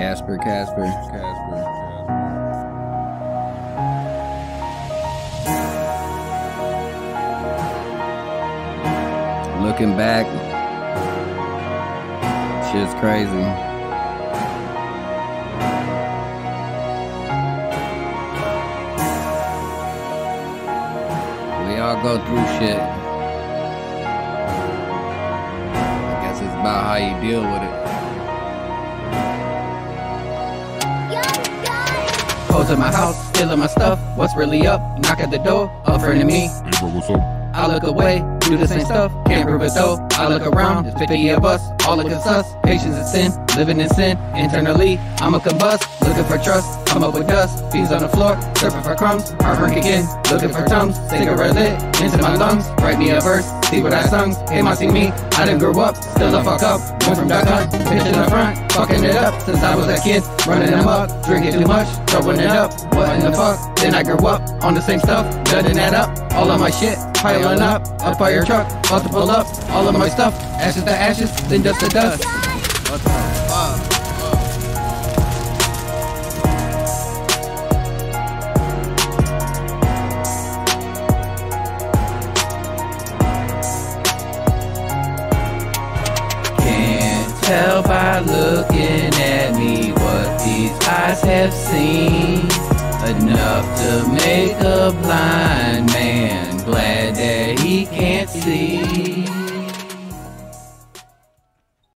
Kasper, Kasper, Kasper. Looking back, shit's crazy. We all go through shit. I guess it's about how you deal with it. Go to my house, stealing my stuff. What's really up? Knock at the door, offering to me. Hey bro, what's up? I look away, do the same stuff, can't prove it though. I look around, there's 50 of us, all looking us. Patience is sin, living in sin. Internally, I'm a combust, looking for trust. Come up with dust, beans on the floor, surfing for crumbs. Heartbreak again, looking for tums. Cigarette lit into my lungs, write me a verse, see what I sung. Hey, my see me, I done grew up, still a fuck up. Went from duck hunt, bitch in the front, fucking it up since I was a kid. Running them up, drinking too much, throwing it up. What in the fuck? Then I grew up on the same stuff, that up. All of my shit piling up, a fire truck, about to pull up. All of my stuff, ashes to ashes, then dust to dust. Tell by looking at me what these eyes have seen. Enough to make a blind can't see.